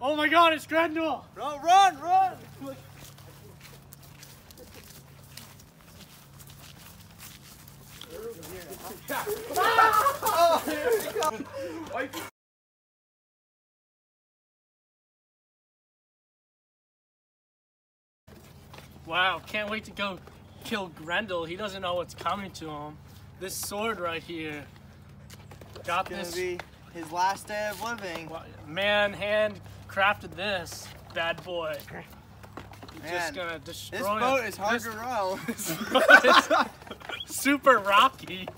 Oh my god, it's Grendel! Run, run, run! Wow, can't wait to go kill Grendel. He doesn't know what's coming to him. This sword right here. Got Gonna this be his last day of living. man hand crafted this bad boy. He's Man, just gonna destroy This it. boat is hard This to row. It's super rocky.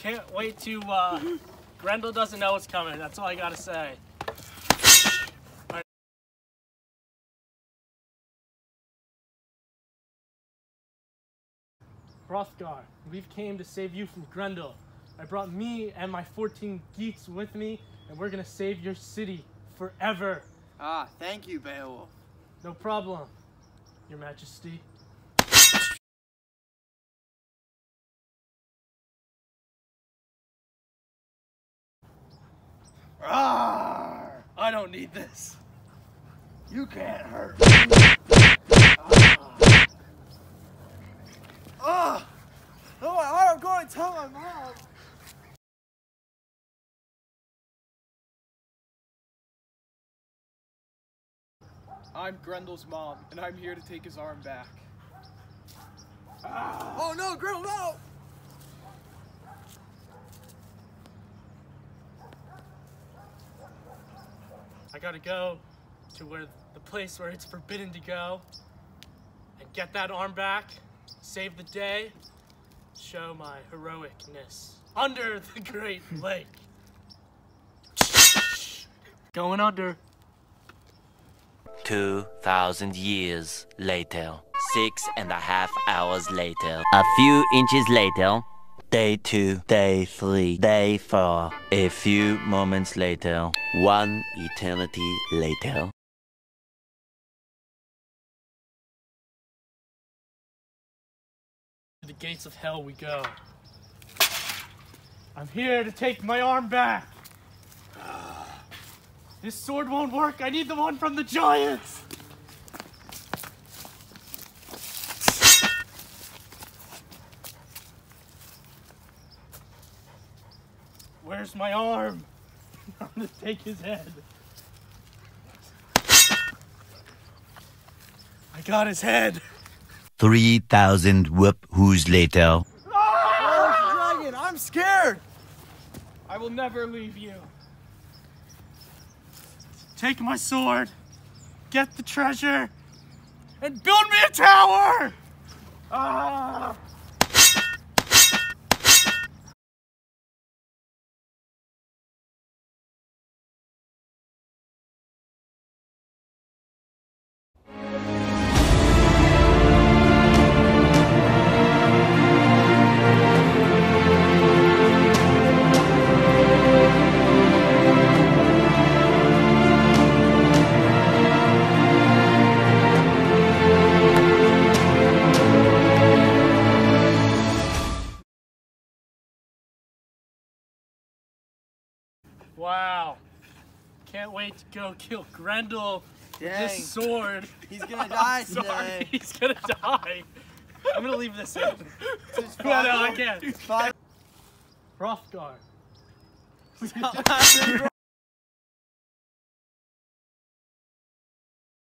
Can't wait to. Uh, Grendel doesn't know what's coming. That's all I gotta say. Alright. Hrothgar, we've came to save you from Grendel. I brought me and my 14 Geats with me, and we're gonna save your city forever. ah, thank you, Beowulf. No problem, Your Majesty. Rawr! I don't need this. You can't hurt me. Ah! Oh, my heart, I'm going to tell my mom. I'm Grendel's mom, and I'm here to take his arm back. Ah. Oh no, Grendel, no! I gotta go to where the place where it's forbidden to go and get that arm back, save the day, show my heroicness under the Great Lake. Going under. 2,000 years later. Six and a half hours later. A few inches later. Day two, day three, day four. A few moments later. One eternity later. To the gates of hell we go. I'm here to take my arm back. This sword won't work. I need the one from the giants. Where's my arm? I'm gonna take his head. I got his head. 3,000 whoop who's later. Oh, dragon, I'm scared. I will never leave you. Take my sword, get the treasure, and build me a tower! Ah! Wow. Can't wait to go kill Grendel with this sword. He's gonna die Sorry, today. he's gonna die. I'm gonna leave this in. No, no, I can't. Hrothgar.